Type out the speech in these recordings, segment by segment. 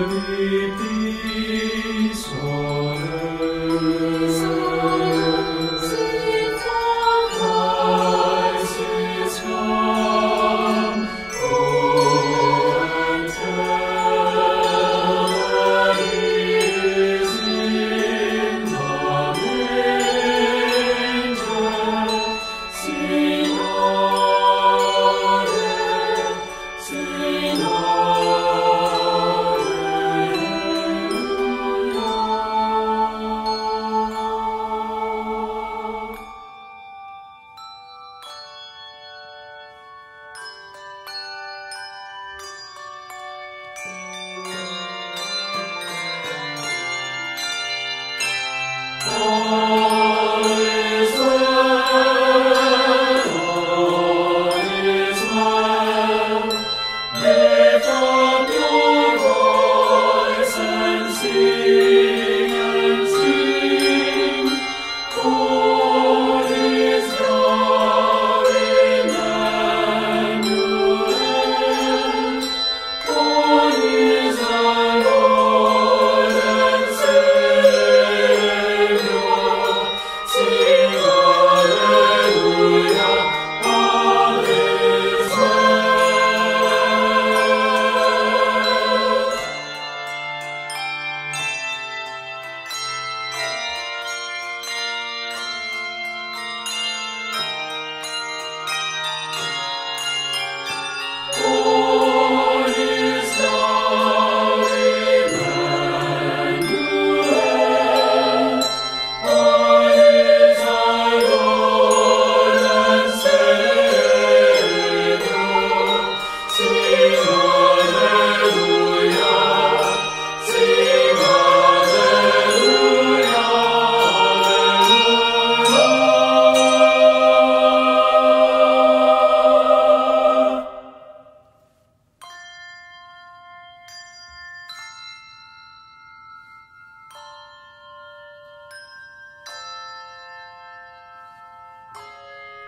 be Oh.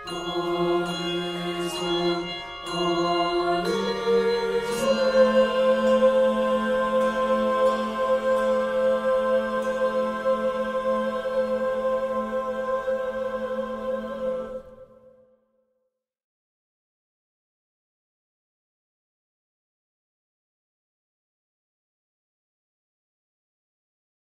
Oh.